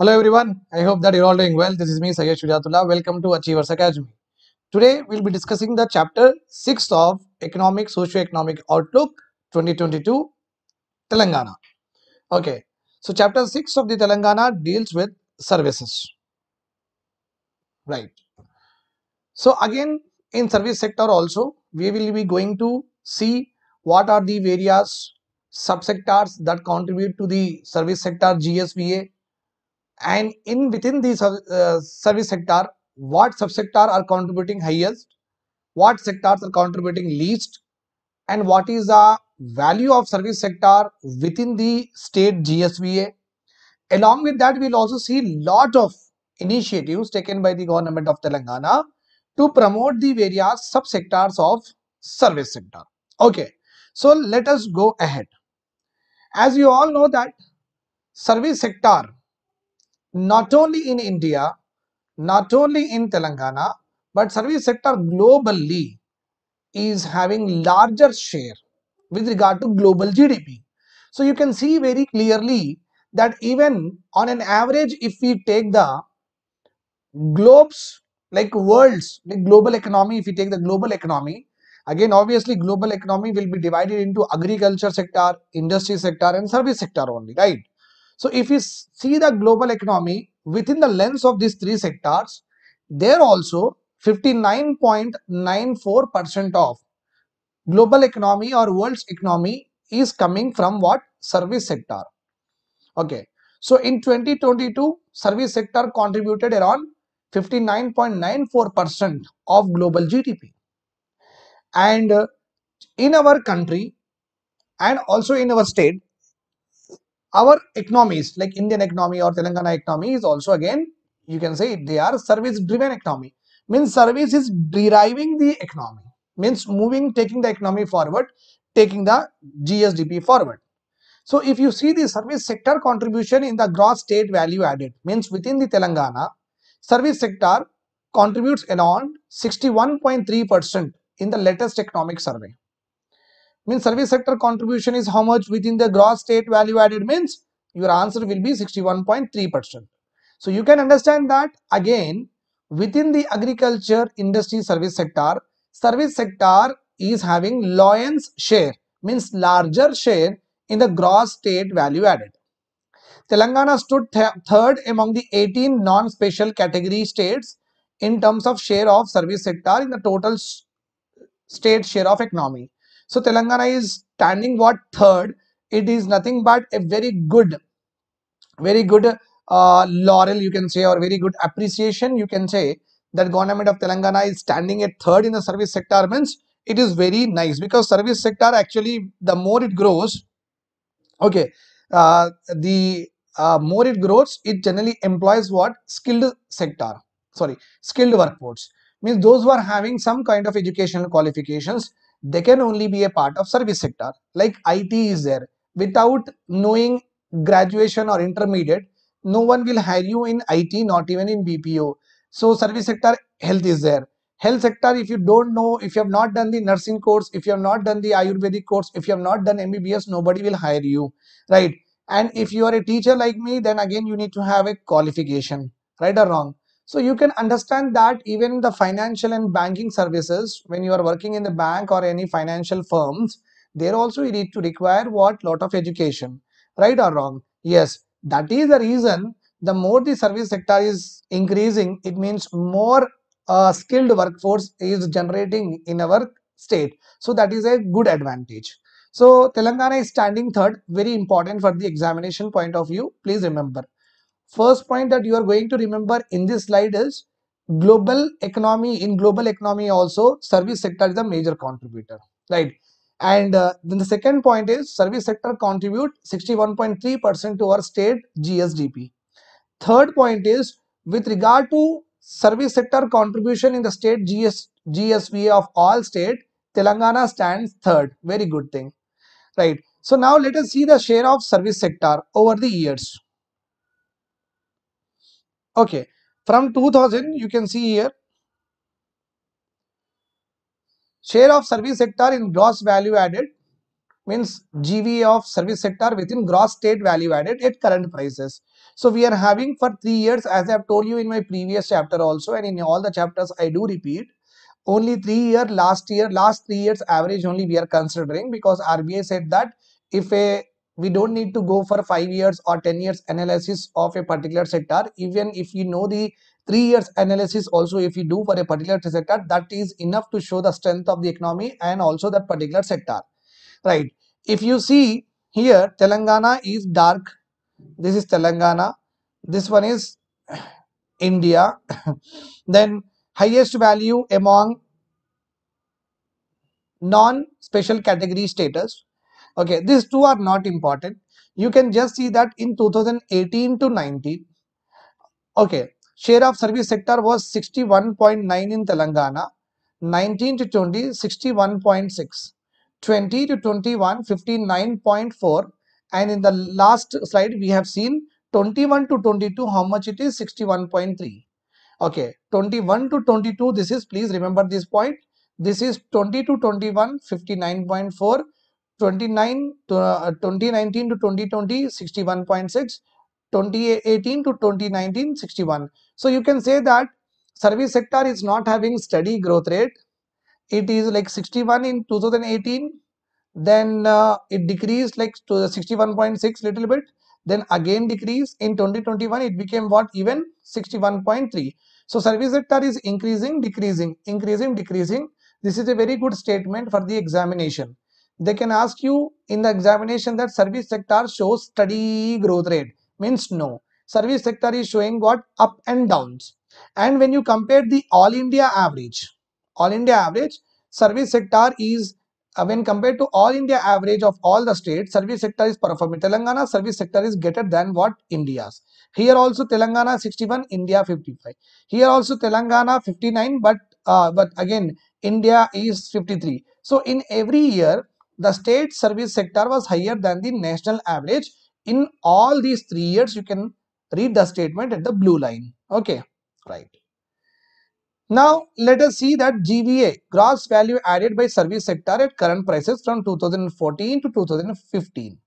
Hello everyone, I hope that you're all doing well. This is me Sayesh Shujatullah. Welcome to Achievers Academy. Today we'll be discussing the chapter 6 of Economic Socio-Economic Outlook 2022 Telangana. Okay, so chapter 6 of the Telangana deals with services. Right. So again in service sector also we will be going to see what are the various subsectors that contribute to the service sector GSVA and in within the uh, service sector what subsector are contributing highest? What sectors are contributing least? And what is the value of service sector within the state GSVA along with that we'll also see a lot of initiatives taken by the government of Telangana to promote the various subsectors of service sector. Okay so let us go ahead. As you all know that service sector not only in India, not only in Telangana, but service sector globally is having larger share with regard to global GDP. So you can see very clearly that even on an average, if we take the globes like worlds, like global economy, if we take the global economy, again obviously global economy will be divided into agriculture sector, industry sector and service sector only, right? So if you see the global economy within the lens of these three sectors, there also 59.94% of global economy or world's economy is coming from what? Service sector. Okay. So in 2022, service sector contributed around 59.94% of global GDP. And uh, in our country and also in our state, our economies like Indian economy or Telangana economy is also again you can say they are service driven economy. Means service is deriving the economy. Means moving taking the economy forward taking the GSDP forward. So if you see the service sector contribution in the gross state value added means within the Telangana service sector contributes around 61.3% in the latest economic survey means service sector contribution is how much within the gross state value added means your answer will be 61.3%. So you can understand that again within the agriculture industry service sector, service sector is having lion's share means larger share in the gross state value added. Telangana stood th third among the 18 non-special category states in terms of share of service sector in the total state share of economy. So Telangana is standing what? Third. It is nothing but a very good, very good uh, laurel you can say or very good appreciation you can say that government of Telangana is standing at third in the service sector means it is very nice because service sector actually the more it grows okay uh, the uh, more it grows it generally employs what? Skilled sector sorry skilled workforce. Means those who are having some kind of educational qualifications they can only be a part of service sector. Like IT is there. Without knowing graduation or intermediate no one will hire you in IT not even in BPO so service sector health is there. Health sector if you don't know if you have not done the nursing course if you have not done the ayurvedic course if you have not done MBBS nobody will hire you right? And if you are a teacher like me then again you need to have a qualification. Right or wrong so you can understand that even the financial and banking services, when you are working in the bank or any financial firms, there also you need to require what lot of education, right or wrong? Yes, that is the reason the more the service sector is increasing, it means more uh, skilled workforce is generating in our state. So that is a good advantage. So Telangana is standing third, very important for the examination point of view. Please remember first point that you are going to remember in this slide is global economy in global economy also service sector is a major contributor right? And uh, then the second point is service sector contribute 61.3 percent to our state gsdp third point is with regard to service sector contribution in the state gs gsva of all state telangana stands third. Very good thing right? So now let us see the share of service sector over the years Okay, from 2000 you can see here share of service sector in gross value added means GVA of service sector within gross state value added at current prices. So we are having for three years as I have told you in my previous chapter also and in all the chapters I do repeat only three year last year last three years average only we are considering because RBI said that if a we don't need to go for five years or 10 years analysis of a particular sector. Even if you know the three years analysis also if you do for a particular sector that is enough to show the strength of the economy and also that particular sector right? If you see here telangana is dark. This is telangana. This one is india. Then highest value among non special category status okay these two are not important. You can just see that in 2018 to 19 okay share of service sector was 61.9 in telangana 19 to 20 61.6 20 to 21 59.4 and in the last slide we have seen 21 to 22 how much it is? 61.3 okay 21 to 22 this is please remember this point this is 20 to 21 59.4 29 to uh, 2019 to 2020 61.6 2018 to 2019 61 so you can say that service sector is not having steady growth rate. It is like 61 in 2018 then uh, it decreased like to the 61.6 little bit then again decrease in 2021 it became what? Even 61.3 so service sector is increasing decreasing increasing decreasing. This is a very good statement for the examination they can ask you in the examination that service sector shows steady growth rate. Means no. Service sector is showing what? Up and downs. And when you compare the all india average all india average service sector is uh, when compared to all india average of all the states service sector is performing. Telangana service sector is greater than what? India's. Here also telangana 61 india 55 here also telangana 59 but uh, but again india is 53 so in every year the state service sector was higher than the national average in all these three years you can read the statement at the blue line okay right now let us see that GVA gross value added by service sector at current prices from 2014 to 2015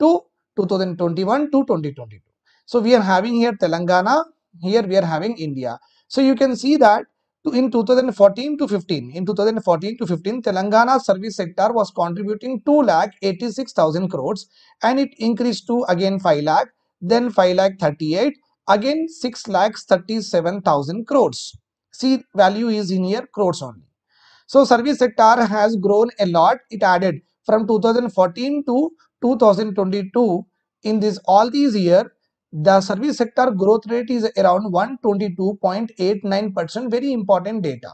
to 2021 to 2022. So we are having here Telangana, here we are having India. So you can see that in 2014 to 15, in 2014 to 15, Telangana service sector was contributing 2 lakh 86,000 crores and it increased to again 5 lakh, then 5 lakh 38, again 6 lakhs 37,000 crores see value is in here crores only. So service sector has grown a lot. It added from 2014 to 2022 in this all these year the service sector growth rate is around 122.89%, very important data.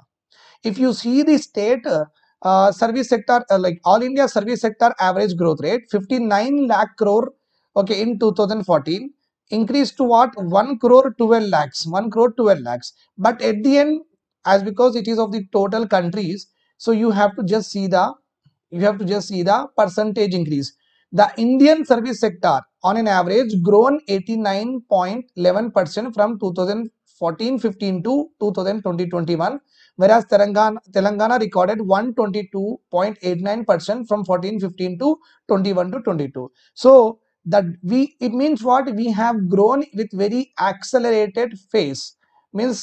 If you see the state uh, service sector uh, like all india service sector average growth rate 59 lakh crore okay in 2014 increased to what? 1 crore 12 lakhs 1 crore 12 lakhs. But at the end as because it is of the total countries so you have to just see the you have to just see the percentage increase the indian service sector on an average grown 89.11 percent from 2014 15 to 2020 21 whereas telangana telangana recorded 122.89 percent from 14 15 to 21 to 22 so that we it means what we have grown with very accelerated phase means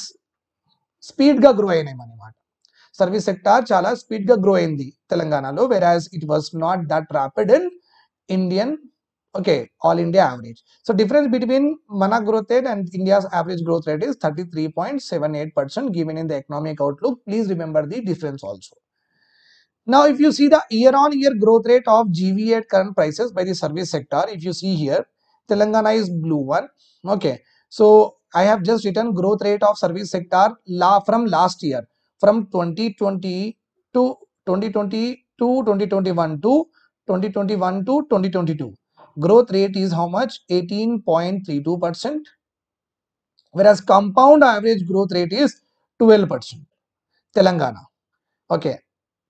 speed గా grow అయినాయి అనమాట service sector చాలా speed గా grow అయింది తెలంగాణలో whereas it was not that rapid in Indian okay all india average. So difference between mana growth rate and india's average growth rate is 33.78 percent given in the economic outlook. Please remember the difference also. Now if you see the year on year growth rate of gv at current prices by the service sector if you see here telangana is blue one okay. So i have just written growth rate of service sector la from last year from 2020 to 2020 to 2021 to 2021 to 2022. Growth rate is how much? 18.32 percent, whereas compound average growth rate is 12 percent. Telangana. Okay.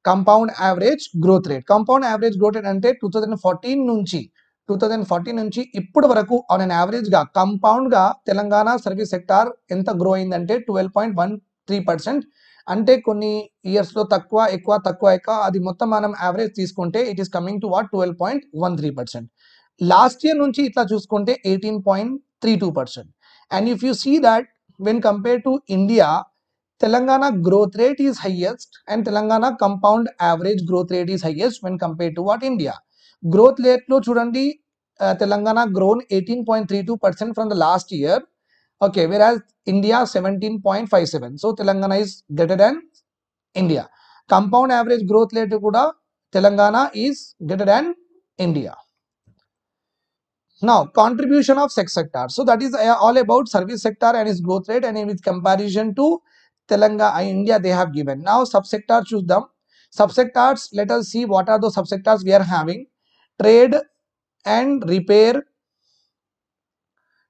Compound average growth rate compound average growth rate అంటే two thousand fourteen నుంచి two thousand fourteen నుంచి ఇప్పటి వరకు on an యావరేజ్గా కంపౌండ్గా Telangana service sector ఎంత grow అయిందంటే twelve point one three percent అంటే కొన్ని ఇయర్స్లో తక్కువ ఎక్కువ తక్కువ ఎక్కువ అది మొత్తం మనం యావరేజ్ తీసుకుంటే it is coming to what twelve point one three percent last year నుంచి ఇట్లా చూసుకుంటే eighteen point three two percent and if you see that when compare to India Telangana growth rate is highest and Telangana compound average growth rate is highest when compare to what India growth రేట్లో చూడండి Telangana grown eighteen point three two percent from the last year Okay, whereas India 17.57. So Telangana is greater than India. Compound average growth rate kuda Telangana is greater than India. Now, contribution of sex sector. So that is uh, all about service sector and its growth rate and with comparison to Telangana, uh, India they have given. Now, subsector choose them. Subsectors, let us see what are those subsectors we are having. Trade and repair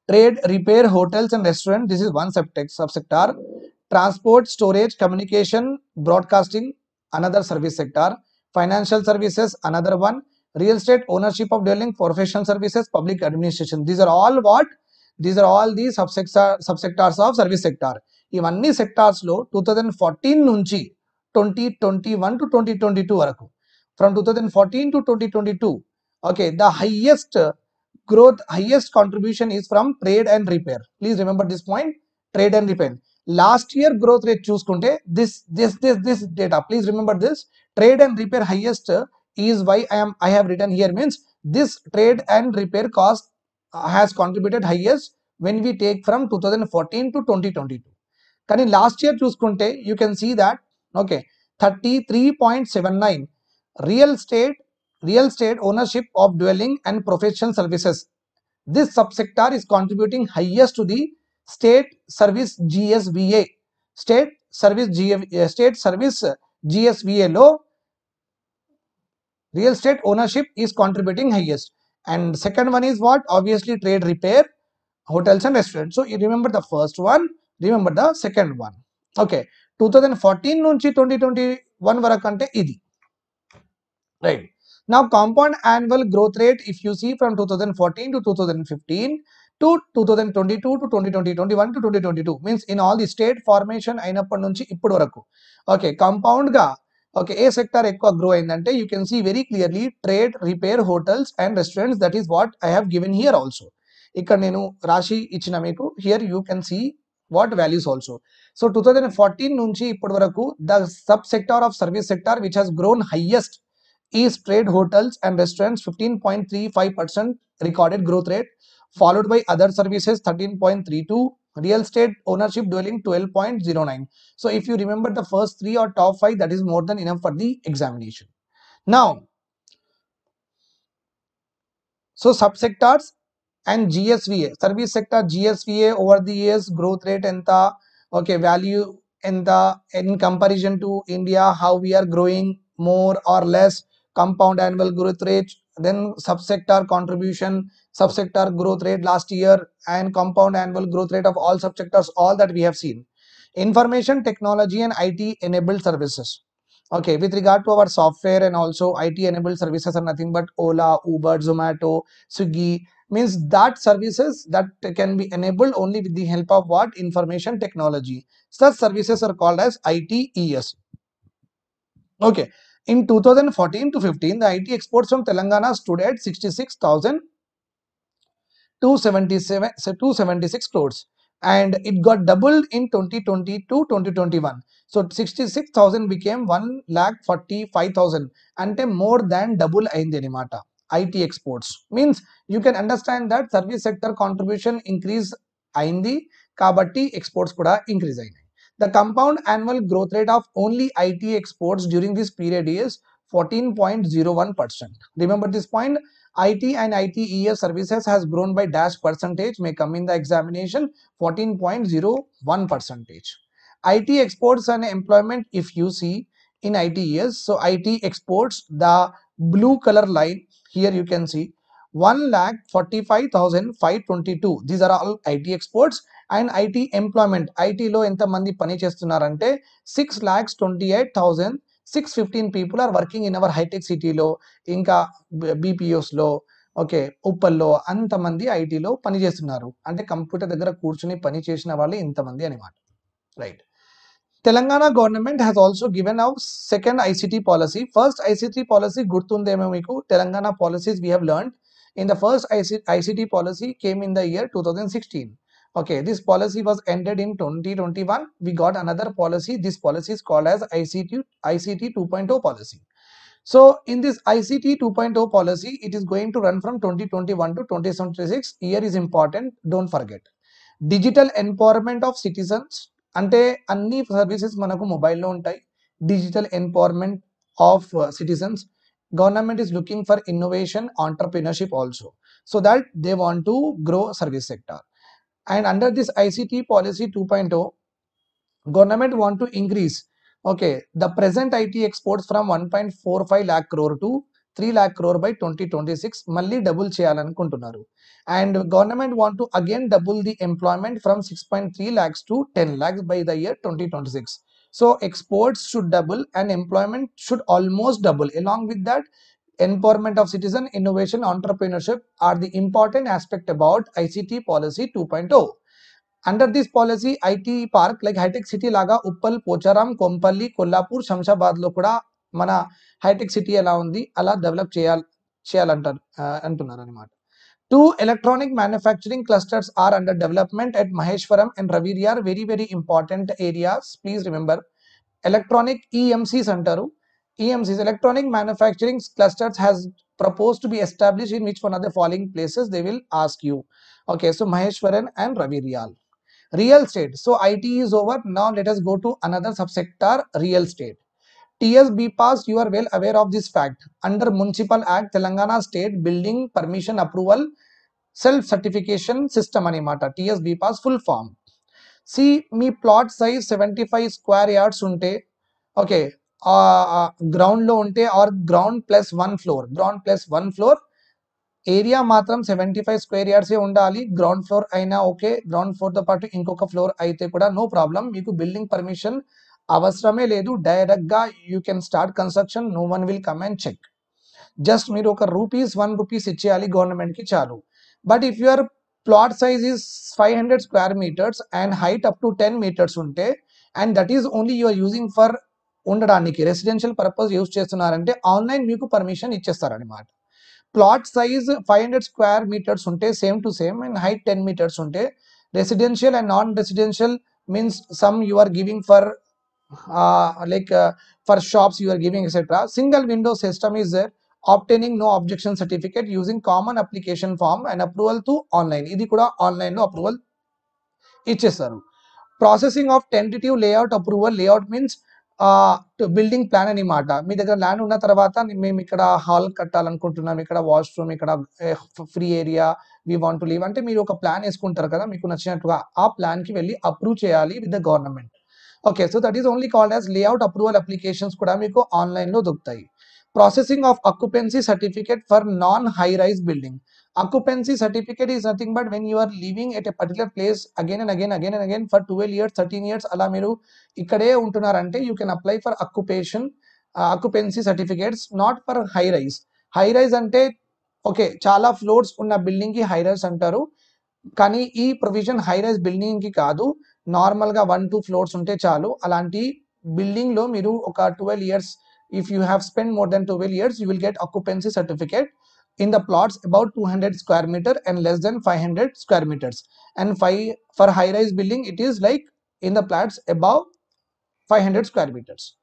trade repair hotels and restaurant this is one subsect- subsector transport storage communication broadcasting another service sector financial services another one real estate ownership of dwelling professional services public administration these are all what these are all the subsector subsectors of service sector ఇవన్నీ sectors లో two thousand fourteen నుంచి twenty twenty one to twenty twenty two వరకు from two thousand fourteen to twenty twenty two okay the highest growth highest contribution is from trade and repair please remember this point trade and repair last year growth rate చూసుకుంటే this this this this data please remember this trade and repair highest uh, is why i am i have written here means this trade and repair cost uh, has contributed highest when we take from 2014 to 2022 కానీ last year చూసుకుంటే you can see that okay thirty three point seven nine real state real estate ownership of dwelling and professional services. This subsector is contributing highest to the state service GSVA. State service GF, uh, state service uh, GSVA low. Real estate ownership is contributing highest. And second one is what? Obviously trade repair, hotels and restaurants. So you remember the first one, remember the second one. Okay. 2014 నుంచి 2021 వరకు అంటే ఇది right Now compound annual growth rate if you see from 2014 to 2015 to 2022 to 2020 21 to 2022 means in all the state formation అయినప్పటి నుంచి ఇప్పటి వరకు. Okay కాంపౌండ్గా okay ఏ సెక్టార్ ఎక్కువ గ్రో అయిందంటే you can see very clearly trade repair hotels and restaurants that is what I have given here also ఇక్కడ నేను రాశి ఇచ్చిన మీకు here you can see what values also so two thousand fourteen నుంచి ఇప్పటి వరకు the sub sector of service sector which has grown highest is trade hotels and restaurants 15.35% recorded growth rate followed by other services 13.32 real estate ownership dwelling 12.09 so if you remember the first three or top five that is more than enough for the examination. Now so subsectors and gsva service sector gsva over the years growth rate and the okay value in the in comparison to india how we are growing more or less compound annual growth rate then subsector contribution subsector growth rate last year and compound annual growth rate of all subsectors all that we have seen. Information technology and it enabled services. Okay with regard to our software and also it enabled services are nothing but ola uber zomato swiggy. Means that services that can be enabled only with the help of what? Information technology. Such services are called as ites okay in 2014 to 15, the IT exports from Telangana stood at 66,277 so 276 crores and it got doubled in 2020 to 2021. So 66,000 became 1 lakh 45,000 and more than double అయింది అనమాట IT exports means you can understand that service sector contribution increase అయింది కాబట్టి exports కూడా increase అయినాయి the compound annual growth rate of only IT exports during this period is 14.01%. Remember this point, IT and ITES services has grown by dash percentage may come in the examination 14.01 percentage. IT exports and employment if you see in ITES, so IT exports the blue color line here you can see 1 lakh 45,522 these are all IT exports and IT employment ఐటీలో ఎంతమంది పని చేస్తున్నారంటే six lakhs twenty eight thousand six fifteen people are working in our hitech సిటీలో ఇంకా బీపీఓస్లో okay ఉప్పల్లో అంతమంది ఐటీలో పనిచేస్తున్నారు అంటే కంప్యూటర్ దగ్గర కూర్చుని పని చేసిన వాళ్ళు ఇంతమంది అనమాట right Telangana government has also given uh second ICT policy first ICT policy గుర్తుందేమో మీకు? Telangana policies we have learn in the first ICT policy came in the year two thousand sixteen Okay, this policy was ended in 2021. We got another policy. This policy is called as ICT ICT 2.0 policy. So in this ICT 2.0 policy, it is going to run from 2021 to 2026. Year is important. Don't forget. Digital empowerment of citizens అంటే అన్ని services మనకు మొబైల్లో ఉంటాయి digital empowerment of citizens government is looking for innovation entrepreneurship also so that they want to grow service sector and under this ICT policy two point government want to increase okay the present it exports from 1.45 lakh crore to 3 lakh crore by 2026 మళ్ళీ double చేయాలనుకుంటున్నారు and government want to again double the employment from six point three lakhs to ten lakhs by the year twenty twenty six so exports should double and employment should almost double along with that empowerment of citizen innovation entrepreneurship are the important aspect about ict policy 2.0 under this policy IT park like hitech City లాగా ఉప్పల్ పోచారం కొంపల్లి కొల్లాపూర్ శంషాబాద్లో కూడా మన hitech city ఎలా ఉంది అలా develop చేయాలి చేయాలంటారు అంటున్నారు అనమాట to electronic manufacturing clusters are under development at Maheshwaram and రవీరి are very very important areas please remember electronic EMCs అంటారు EMCs, Electronic Manufacturing Clusters has proposed to be established in which one of the following places they will ask you. Okay, so Maheshwaram and Raviryal. Real estate. So IT is over. Now let us go to another subsector, real estate. TSB pass, you are well aware of this fact. Under Municipal Act, Telangana State Building Permission Approval Self-Certification System Animata. TSB pass full form. See, me plot size 75 square yards unte. Okay, okay ground లో ఉంటే or ground plus one floor ground plus one floor area మాత్రం seventy five square yards ఉండాలి ground floor అయినా okay ground floor తో పాటు ఇంకొక floor అయితే కూడా నో ప్రాబ్లం మీకు బిల్డింగ్ పర్మిషన్ అవసరమే లేదు డైరెక్ట్ గా you can start construction no one will come and check just మీరు ఒక రూపీస్ వన్ రూపీస్ ఇచ్చేయాలి గవర్నమెంట్ కి చాలు but if your plot size is five hundred square meters and height up to ten meters ఉంటే and that is only you're using for ఉండడానికి residential purpose use చేస్తున్నారంటే online మీకు permission ఇచ్చేస్తారనమాట plot size five hundred square metres ఉంటే same to same and height ten metres ఉంటే residential and non residential means some you are giving for like for shops you are giving etcetera single window system is there obtaining no objection certificate using common application form and approval to online ఇది కూడా ఆన్లైన్లో approval ఇచ్చేస్తారు. Processing of tentative layout approval layout means building plan అనమాట. మీ దగ్గర land ఉన్న తర్వాత మేము ఇక్కడ హాల్ కట్టాలనుకుంటున్నాం. ఇక్కడ వాష్రూమ్ ఇక్కడ free area we want to leave అంటే మీరు ఒక ప్లాన్ వేసుకుంటారు కదా మీకు నచ్చినట్టుగా ఆ ప్లాన్కి వెళ్ళి అప్రూవ్ చేయాలి with the government. Okay so that is only called as layout approval applications కూడా మీకు ఆన్లైన్లో దొరుకుతాయి. Processing of occupancy certificate for non high rise building occupancy certificate is nothing but when you are living at a particular place again and again again and again for 12 years 13 years అలా మీరు ఇక్కడే ఉంటున్నారంటే you can apply for occupation occupancy certificates not for high rise high rise అంటే okay చాలా floors ఉన్న బిల్డింగ్కి high rise అంటారు. కానీ ఈ ప్రొవిజన్ హై రైజ్ బిల్డింగ్కి కాదు నార్మల్గా వన్ టూ ఫ్లోర్స్ ఉంటే చాలు. అలాంటి బిల్డింగ్లో మీరు ఒక twelve years if you have spent more than 12 years you will get occupancy certificate in the plots about 200 square meter and less than 500 square meters. And for high rise building it is like in the plots above 500 square meters.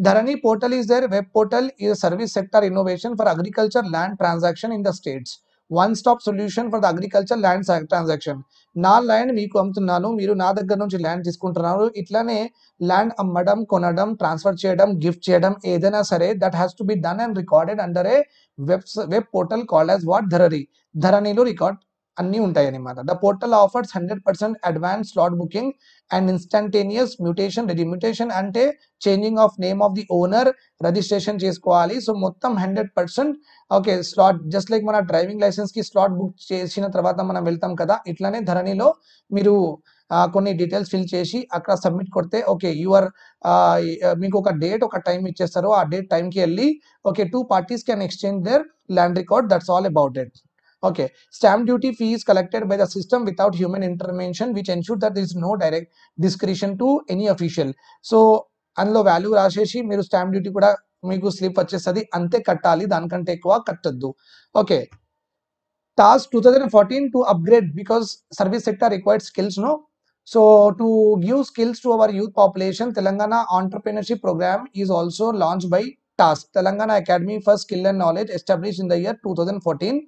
Dharani portal is there. Web portal is a service sector innovation for agriculture land transaction in the states. One stop solution for the agriculture land transaction నా land మీకు అమ్ముతున్నాను మీరు నా దగ్గర నుంచి land తీసుకుంటున్నారు. ఇట్లానే land అమ్మడం కొనడం ట్రాన్స్ఫర్ చేయడం గిఫ్ట్ చేయడం ఏదైనా సరే that has to be done and recorded under a web web portal called as what ధరరి ధరణిలో రికార్డ్ అన్నీ ఉంటాయి అనమాట the portal offers hundred percent advance slot booking and instantaneous mutation mutation అంటే changing of name of the owner registration చేసుకోవాలి. So మొత్తం hundred percent okay slot just like మన driving లైసెన్స్కి slot book చేసిన తర్వాత మనం వెళ్తాం కదా ఇట్లానే ధరణిలో మీరు కొన్ని డీటెయిల్స్ ఫిల్ చేసి అక్కడ సబ్మిట్ కొడితే ఓకే యువర్ మీకు ఒక డేట్ ఒక టైం ఇచ్చేస్తారు. ఆ డేట్ టైంకి వెళ్ళి okay two parties can exchange their land record that's all about it Okay, stamp duty fee is collected by the system without human intervention, which ensures that there is no direct discretion to any official. So అందులో value రాసేసి మీరు stamp duty కూడా మీకు slip వచ్చేస్తుంది అంతే కట్టాలి దానికంటే ఎక్కువ కట్టద్దు okay task two thousand fourteen to upgrade because service sector required skills no so to give skills to our youth population Telangana entrepreneurship program is also launch by task Telangana academy for skill and knowledge establish in the year two thousand fourteen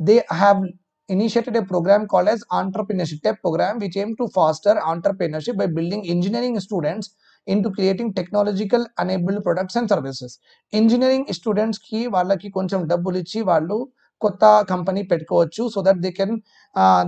they have initiated a program called as entrepreneurship TEP program which aim to foster entrepreneurship by building engineering students into creating technological enabled products and services engineering students కి వాళ్ళకి కొంచెం డబ్బులు ఇచ్చి వాళ్ళు కొత్త company పెట్టుకోవచ్చు so that they can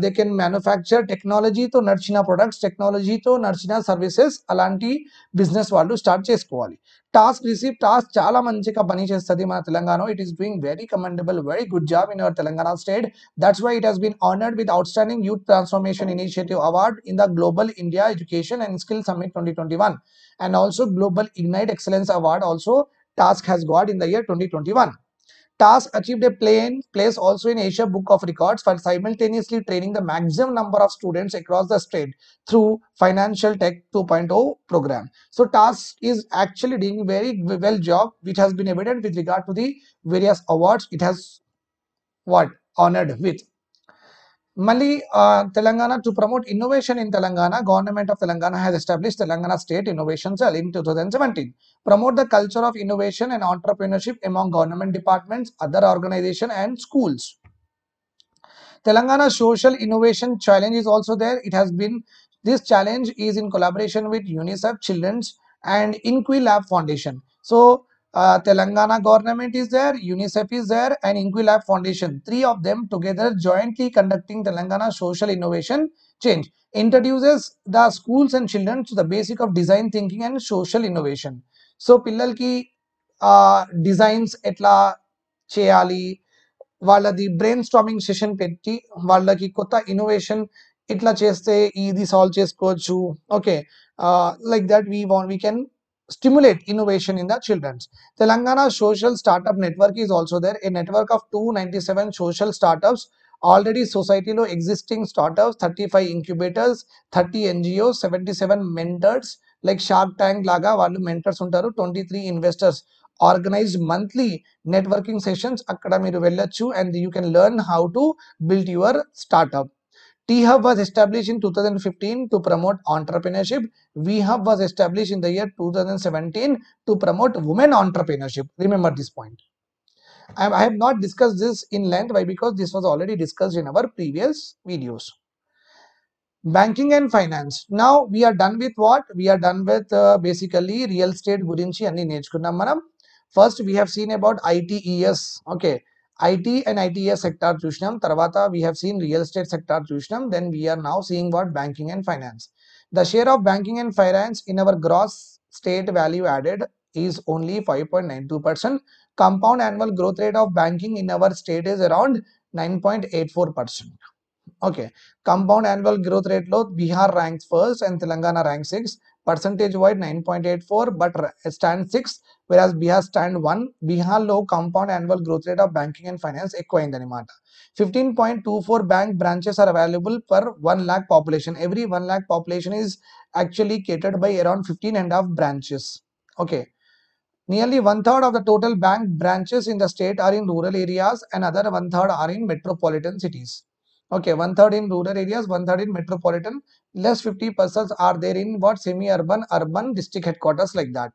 they can manufacture టెక్నాలజీతో నడిచిన ప్రొడక్ట్స్ టెక్నాలజీతో నడిచిన సర్వీసెస్ అలాంటి బిజినెస్ వాళ్ళు స్టార్ట్ చేసుకోవాలి టాస్క్ రిసీవ్ టాస్క్ చాలా మంచిగా పని చేస్తుంది మన Telangana it is doing very commendable very good job in our Telangana state that's why it has been honoured with outstanding youth transformation initiative award in the global India education and skill summit twenty twenty one and also global ignite excellence award also task has got in the year 2021. Task achieved a plain place also in Asia Book of Records for simultaneously training the maximum number of students across the state through Financial Tech 2.0 program. So Task is actually doing very well job, which has been evident with regard to the various awards it has what honored with. Mali uh, Telangana to promote innovation in Telangana, Government of Telangana has established Telangana State Innovation Cell in 2017. Promote the culture of innovation and entrepreneurship among government departments, other organizations, and schools. Telangana Social Innovation Challenge is also there. It has been this challenge is in collaboration with UNICEF Children's and Inqui Lab Foundation. So uh, Telangana government is there, UNICEF is there, and Inqui Lab Foundation. Three of them together jointly conducting Telangana Social Innovation Change introduces the schools and children to the basic of design thinking and social innovation. So పిల్లలకి designs ఎట్లా చేయాలి వాళ్ళది brain storming session పెట్టి వాళ్ళకి కొత్త innovation ఇట్లా చేస్తే ఇది సాల్వ్ చేసుకోవచ్చు okay like that we want we can stimulate innovation in the children's. Telangana Social Startup Network is also there, a network of 297 social startups. Already society lo existing startups, 35 incubators, 30 NGOs, 77 mentors, like Shark Tank laga వాళ్ళు mentors ఉంటారు 23 investors organized monthly networking sessions అక్కడ మీరు వెళ్ళొచ్చు and you can learn how to build your startup. T-Hub was established in 2015 to promote entrepreneurship. V-Hub was established in the year 2017 to promote women entrepreneurship. Remember this point. I, I have not discussed this in length. Why? Because this was already discussed in our previous videos. Banking and finance. Now we are done with what? We are done with uh, basically real estate గురించి అన్ని నేర్చుకున్నాం మనం first we have seen about ITES okay IT and ITS sector Chushnam. Tarvata, we have seen real estate sector Chushnam. Then we are now seeing what banking and finance. The share of banking and finance in our gross state value added is only 5.92%. Compound annual growth rate of banking in our state is around 9.84%. Okay. Compound annual growth rate low, Bihar ranks first and Telangana ranks 6th percentage wide 9.84 but ra- stand 6 whereas bihar stand 1 bihar low compound annual growth rate of banking and finance ఎక్కువైందనమాట 15.24 bank branches are available per 1 lakh population every 1 lakh population is actually catered by around 15 and a half branches okay Nearly one third of the total bank branches in the state are in rural areas and other one third are in metropolitan cities. Okay, one third in rural areas, one third in metropolitan. less 50 persons are there in what semi-urban, urban district headquarters like that.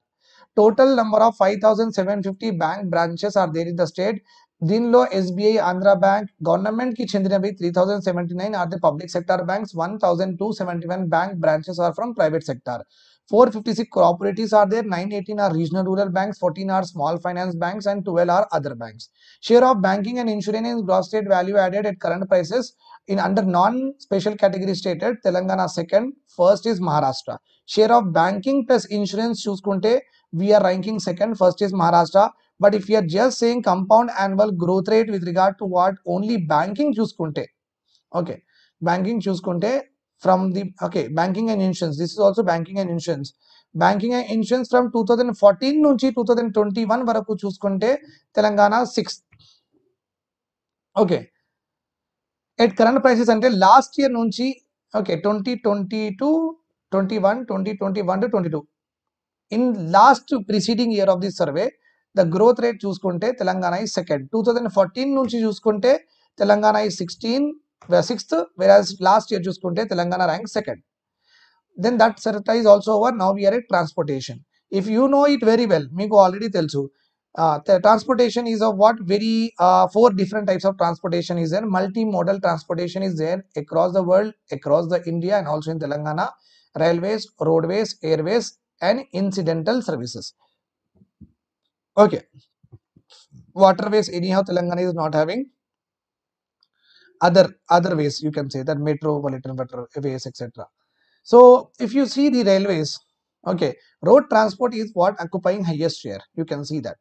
Total number of 5,750 bank branches are there in the state. Dinlo, SBI, Andhra Bank, government ki 3,079 are the public sector banks, 1,271 bank branches are from private sector. 456 cooperatives are there, 918 are regional rural banks, 14 are small finance banks and 12 are other banks. Share of banking and insurance gross state value added at current prices in under non special category stated telangana second first is maharashtra share of banking plus insurance చూసుకుంటే we are ranking second first is maharashtra but if we are just saying compound annual growth rate with regard to what only banking చూసుకుంటే okay banking చూసుకుంటే from the okay banking and insurance this is also banking and insurance banking and insurance from two thousand fourteen నుంచి two thousand twenty one వరకు చూసుకుంటే Telangana six okay at current prices అంటే last year నుంచి okay twenty twenty two twenty one twenty twenty one to twenty two in last preceding year of this survey the growth rate చూసుకుంటే తెలంగాణ ఈ second two thousand fourteen నుంచి చూసుకుంటే తెలంగాణ ఈ sixteen sixth versus last year చూసుకుంటే Telangana rank second then that సర్టైజ్ also over now we are at transportation if you know it very well మీకు already తెలుసు. Uh, the transportation is of what? Very uh, four different types of transportation is there. Multimodal transportation is there across the world across the india and also in telangana. Railways roadways airways and incidental services. Okay. Waterways anyhow telangana is not having. Other other ways you can say that metropolitan waterways etc so if you see the railways okay road transport is what occupying highest share. You can see that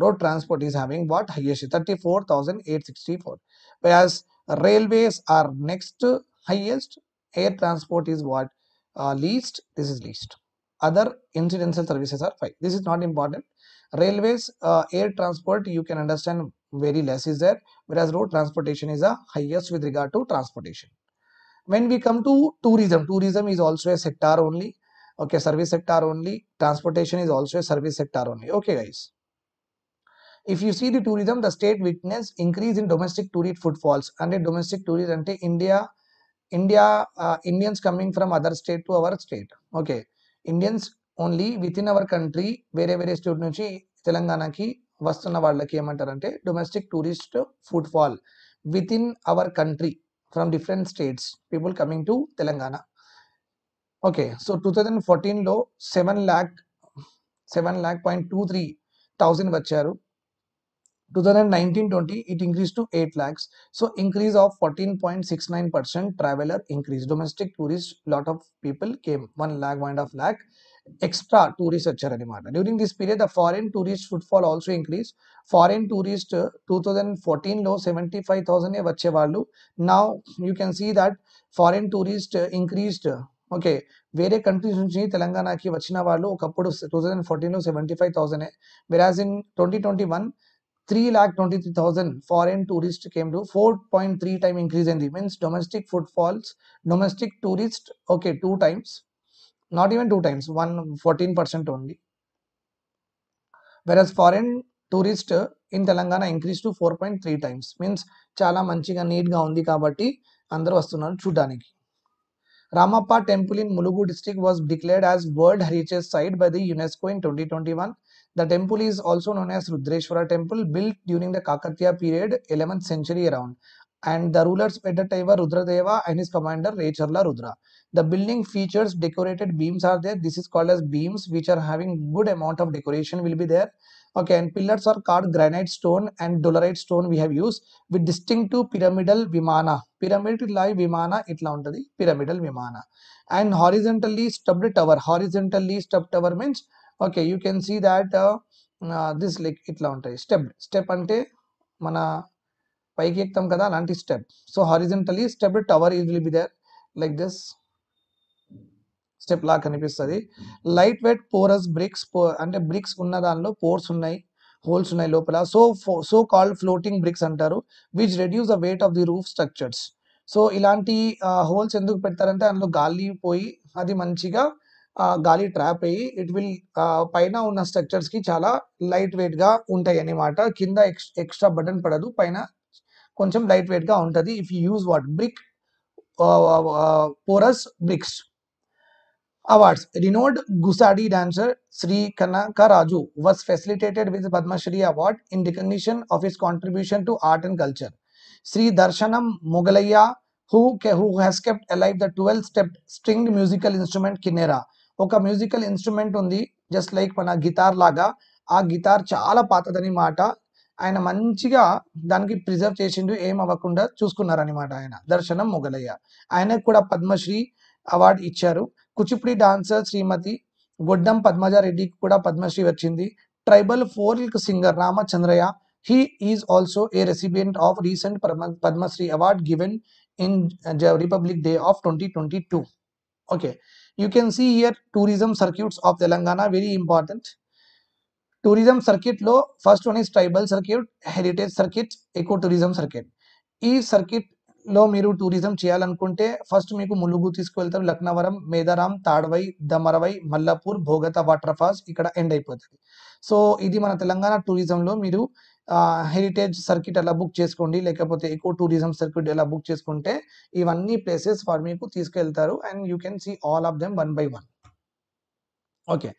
road transport is having what highest share, 34,864. Whereas railways are next highest. Air transport is what uh, least. This is least other incidental services are fine. This is not important. Railways, uh, air transport, you can understand very less is there, whereas road transportation is the highest with regard to transportation. When we come to tourism, tourism is also a sector only. Okay, service sector only. Transportation is also a service sector only. Okay, guys. If you see the tourism the state witness increase in domestic tourist footfalls అంటే domestic tourist అంటే India India Indians coming from other state to our state okay Indians only within our country వేరే వేరే state నుంచి తెలంగాణకి వస్తున్న వాళ్ళకి ఏమంటారు అంటే domestic tourist footfall within our country from different states people coming to Telangana. Okay so two thousand ఫోర్టీన్లో seven lakh seven lakh point two three thousand వచ్చారు. Two thousand nineteen twenty it increase to eight lakhs so increase of fourteen point six nine percent traveller increase domestic tourist lot of people came one lakh one and half lakh extra tourist వచ్చారనమాట during this period the foreign tourist food fall also increase foreign tourist two thousand ఫోర్టీన్లో seventy five thousand వచ్చేవాళ్ళు నా you can see that foreign tourist increased okay వేరే countries నుంచి తెలంగాణకి వచ్చిన వాళ్ళు ఒకప్పుడు టూ థౌజండ్ ఫోర్టీన్లో seventy five thousand whereas in twenty twenty one three lakh twenty three thousand foreign tourist came to four point three time increase అయింది means domestic footfalls domestic tourist okay two times not even two times one fourteen percent ఉంది versus foreign tourist in Telangana increase to four point three times means చాలా మంచిగా నీట్గా ఉంది కాబట్టి అందరూ వస్తున్నారు చూడడానికి Ramappa temple in Mulugu district was declared as world heritage site by the UNESCO in twenty twenty one The temple is also known as Rudreshwara temple built during the Kakatiya period 11th century around and the rulers at the time were Rudradeva and his commander Recharla Rudra. The building features decorated beams are there. This is called as beams which are having good amount of decoration will be there. Okay, and pillars are carved granite stone and dolerite stone we have used with distinctive pyramidal vimana. Pyramid like vimana itla untadi pyramidal vimana. And horizontally stepped tower. Horizontally stepped tower means okay you can see that this like ఇట్లా ఉంటాయి. Step step అంటే మన పైకి ఎక్కుతాం కదా అలాంటి step so horizontally step tower is will be there like this step లా కనిపిస్తుంది. Light weight porous bricks అంటే బ్రిక్స్ ఉన్న దానిలో పోర్స్ ఉన్నాయి హోల్స్ ఉన్నాయి లోపల. So so called floating bricks అంటారు which reduce the weight of the roof structures so ఇలాంటి uh, holes ఎందుకు పెడతారంటే అందులో గాలి పోయి అది మంచిగా గాలి ట్రాప్ అయ్యి ఇట్ విల్ పైన ఉన్న స్ట్రక్చర్స్ కి చాలా లైట్ వెయిట్ గా ఉంటాయి అన్నమాట కింద ఎక్స్ట్రా బటన్ పడదు పైన కొంచెం లైట్ వెయిట్ గా ఉంటది if you use what brick porous bricks awards renowned Gussadi dancer Shri Kanaka Raju was facilitated with Padmashri award in recognition of his contribution to art and culture Shri Darshanam Mogilaiah who who has kept alive the twelve step string musical instrument Kinnera ఒక musical instrument ఉంది just like మన guitar లాగా. ఆ guitar చాలా పాతదని మాట. ఆయన మంచిగా దానికి ప్రిజర్వ్ చేసిండు ఏం అవ్వకుండా చూసుకున్నారనమాట ఆయన. దర్శనం మొగలయ్య. ఆయనకు కూడా పద్మశ్రీ అవార్డు ఇచ్చారు. కూచిపూడి డాన్సర్ శ్రీమతి గొడ్డం పద్మజారెడ్డికి కూడా పద్మశ్రీ వచ్చింది. Tribal folk singer Ramachandraiah he is also a recipient of recent Padmashri award given in Republic Day of twenty twenty two okay You can see here tourism circuits of Telangana, very important. Tourism circuit law, first one is tribal circuit, heritage circuit, ecotourism circuit. Each circuit లో మీరు tourism చేయాలనుకుంటే first మీకు ములుగు తీసుకువెళ్తారు. Laknavaram Medaram Tadvai Damaravai Mallapur Bogatha waterfalls ఇక్కడ end అయిపోతుంది. సో ఇది మన తెలంగాణ టూరిజంలో మీరు హెరిటేజ్ సర్కిట్ ఎలా బుక్ చేసుకోండి. లేకపోతే ఎక్కువ టూరిజం సర్కిట్ ఎలా బుక్ చేసుకుంటే ఇవన్నీ ప్లేసెస్ వారు మీకు తీసుకెళ్తారు. And you can see all of them one by one okay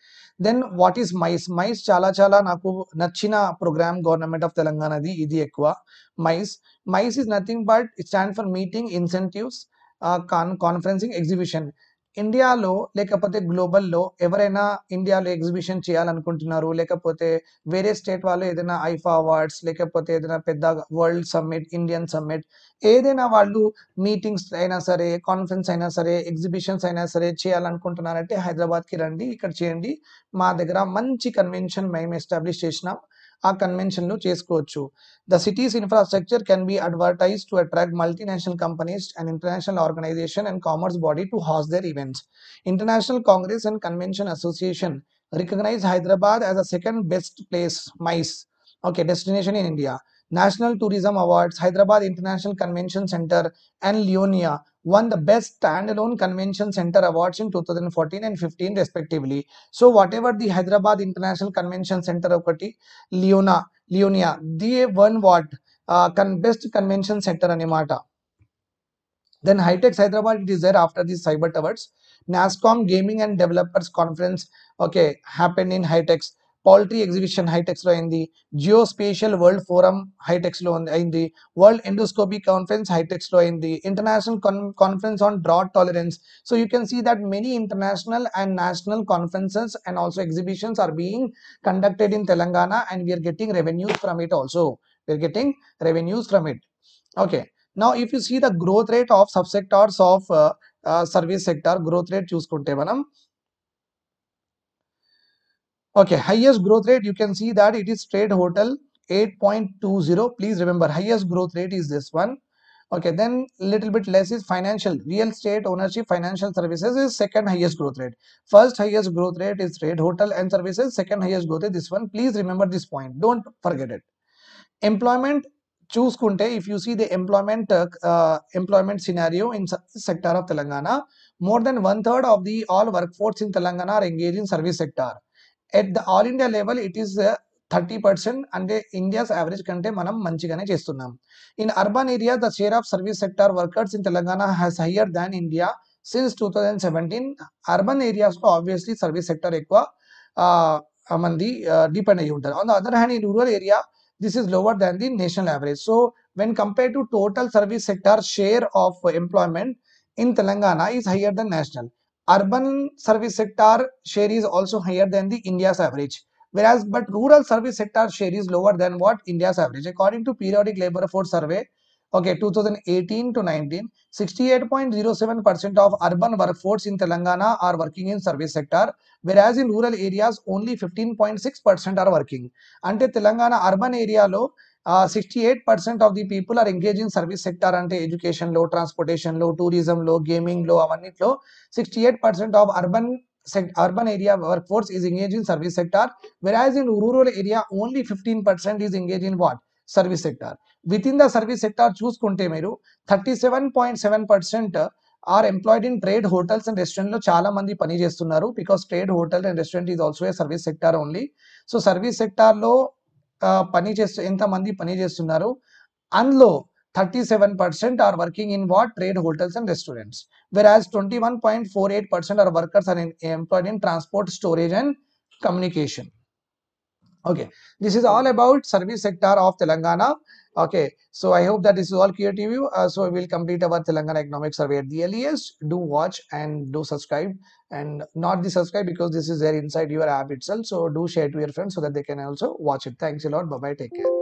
then what is MICE MICE చాలా చాలా నాకు నచ్చిన ప్రోగ్రామ్ గవర్నమెంట్ ఆఫ్ తెలంగాణది ఇది ఎక్కువ MICE MICE is nothing but it stand for meeting incentives con conferencing exhibition ఇండియాలో లేకపోతే గ్లోబల్లో ఎవరైనా ఇండియాలో ఎగ్జిబిషన్ చేయాలనుకుంటున్నారు లేకపోతే వేరే స్టేట్ వాళ్ళు ఏదైనా ఐఫా అవార్డ్స్ లేకపోతే ఏదైనా పెద్ద వరల్డ్ సమ్మిట్ ఇండియన్ సమ్మిట్ ఏదైనా వాళ్ళు మీటింగ్స్ అయినా సరే కాన్ఫరెన్స్ అయినా సరే ఎగ్జిబిషన్స్ అయినా సరే చేయాలనుకుంటున్నారంటే హైదరాబాద్కి రండి ఇక్కడ చేయండి. మా దగ్గర మంచి కన్వెన్షన్ మేము ఎస్టాబ్లిష్ చేసినాం. ఆ కన్వెన్షన్లో చేసుకోవచ్చు the cities infrastructure can be advertise to attract multinational companies and international organisation and commerce body to host their events international congress and convention association recognize Hyderabad as a second best place, MICE, okay, destination in India. National Tourism Awards, Hyderabad International Convention Center, and Leonia won the best standalone convention center awards in 2014 and 15 respectively so whatever the hyderabad international convention center okati leona leonia they won what uh, con best convention center animata then HITEX Hyderabad it is there after the Cyber Towers. NASSCOM Gaming and Developers Conference okay happened in HITEX. Poultry exhibition HITEX లో అయింది Jio spatial world forum HITEX లో ఉంది- అయింది world endoscopy conference HITEX లో అయింది international conference on drought tolerance so you can see that many international and national conferences and also exhibitions are being conducted in Telangana and we are getting revenues from it also. We are getting revenues from it. Okay. Now, if you see the growth rate of subsectors of uh, uh, service sector, growth rate చూసుకుంటే మనం Okay, highest growth rate, you can see that it is trade hotel 8.20. Please remember, highest growth rate is this one. Okay, then little bit less is financial, real estate ownership, financial services is second highest growth rate. First highest growth rate is trade hotel and services. Second highest growth rate this one. Please remember this point. Don't forget it. Employment చూసుకుంటే if you see the employment uh, uh, employment scenario in se- sector of Telangana, more than one third of the all workforce in Telangana are engaged in At the all India level it is thirty percent అంటే India's average కంటే మనం మంచిగానే చేస్తున్నాం. In urban area the share of service sector workers in Telangana has higher than India since two thousand seventeen urban ఏరియాస్లో obviously service sector ఎక్కువ మంది depend అయ్యి ఉంటారు. On the other hand in rural area this is lower than the national average so when compare to total service sector share of employment in Telangana is higher than national urban service sector share is also higher than the India's average. Whereas, but rural service sector share is lower than what India's average. According to periodic labor force survey, okay, 2018 to 19, 68.07% of urban workforce in Telangana are working in service sector, whereas in rural areas only 15.6% are working. And Telangana urban area low sixty eight percent of the people are engage in service sector అంటే ఎడ్యుకేషన్లో ట్రాన్స్పోర్టేషన్లో టూరిజంలో గేమింగ్లో అవన్నిట్లో sixty eight percent of urban urban area work force is engage in service sector versus in rural area only fifteen percent is engage in what service sector within the service sector చూసుకుంటే మీరు thirty seven point seven percent are employed in trade hotels and రెస్టారెంట్లో చాలా మంది పని చేస్తున్నారు because trade hotel and restaurant is also a service sector only so service సెక్టార్లో పని చేస్తూ ఎంతమంది పని చేస్తున్నారు? అందులో thirty seven percent are working in what? Trade hotels and restaurants. Whereas twenty one point four eight percent are workers are employed in transport storage and communication. Okay, this is all about service sector of Telangana. Okay, so I hope that this is all clear to you. Uh, so we will complete our Telangana economic survey at the earliest. Do watch and do subscribe, and not the subscribe because this is there inside your app itself. So do share to your friends so that they can also watch it. Thanks a lot. Bye bye. Take care.